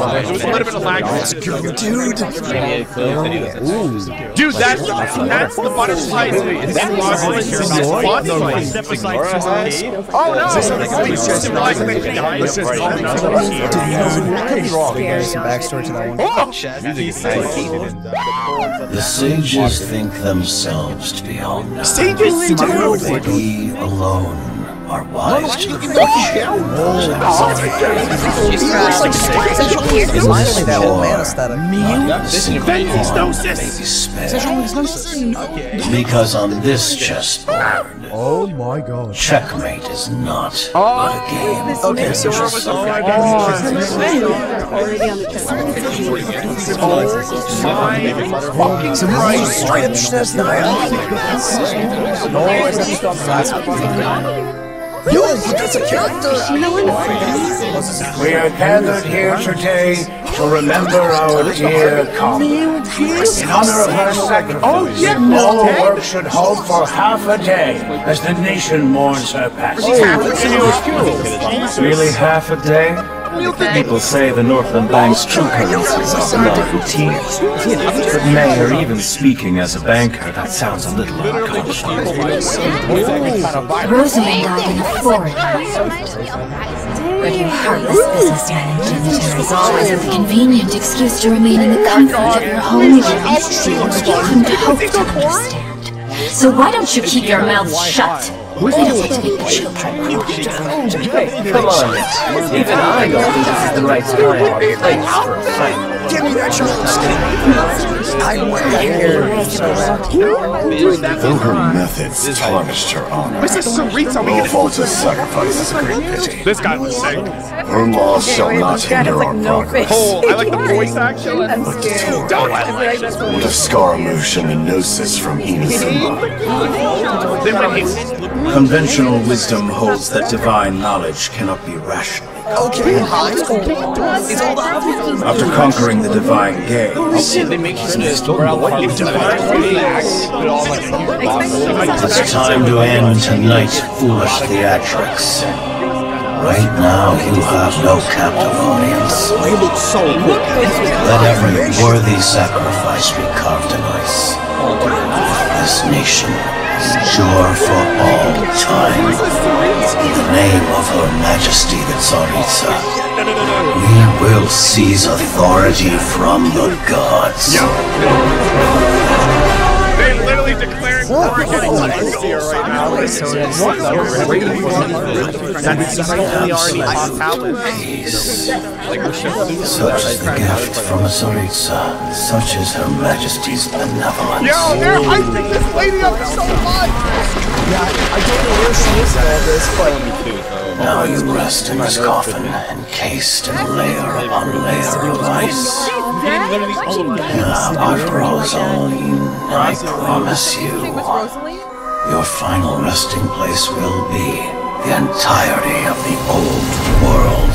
There was a little bit of lag. Dude. Dude, that's that's the butterfly. It's Step aside, Susan. Oh no! Civilized Could be wrong. There's some backstory to that one. The sages think themselves to be omnipotent. Sages do. We alone are wise. to the Finally, that old man aesthetic. Because on this chessboard, Oh my god. checkmate is not but a game. Okay, oh, so she's So this is straight up Schnitz No, it's not stop Yo, that's a character! We are gathered here today to remember our dear Kama. In honor of her sacrifice, all work should halt for half a day as the nation mourns her passing. Really half a day? People say the Northland Bank's true currency is love and tears. But Mayor, even speaking as a banker, that sounds a little unconscionable. Rosalyne died in a forest. But you heartless businessmen and dignitaries always a convenient excuse to remain in the comfort of your home, that you couldn't hope to understand. So why don't you keep your mouth shut? I don't want to make the children. Come on, even I don't think this is the right time or place for a fight. Give me that I want to. Though her methods tarnished her honor, This is Tsaritsa. We get Volta's sacrifice is a great pity. This guy was sick. Her laws shall not hinder our progress. Oh, I like the voice action. What of Scaramouche and the Gnosis from Inazuma? Conventional wisdom holds that divine knowledge cannot be rational. Okay, After conquering the divine game, It's time to end tonight's foolish theatrics. Right now, you have no captive audience. Let every worthy sacrifice be carved in ice. This nation endure for all time. In the name of Her Majesty the Tsaritsa, we will seize authority from the gods. Such is the gift from Tsaritsa. Such is Her Majesty's benevolence. Yo, they're hyping this lady up so much. I don't know where she is in all this, but Now you rest in this coffin, encased in layer upon layer of ice. Now, after Rosalyne, I promise you, your final resting place will be the entirety of the old world.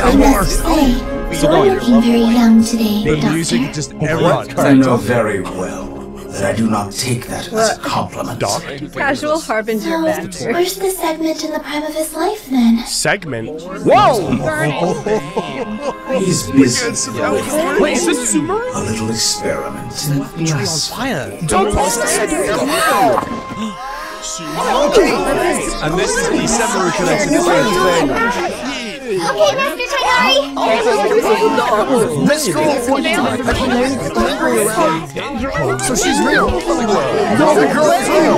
I must say, you're looking very young today, Doctor. Music just I know very well that I do not take that as a compliment. Casual harbinger banter. Where's the segment in the prime of his life then? Segment. Whoa! He's busy. Wait, is this Sumer? A little experiment. Don't post Okay. And this is the Sumeru connection. Okay, Master Tighnari! Oh, this girl, is going to be delivering a cake. so she's real. No, the girl is real.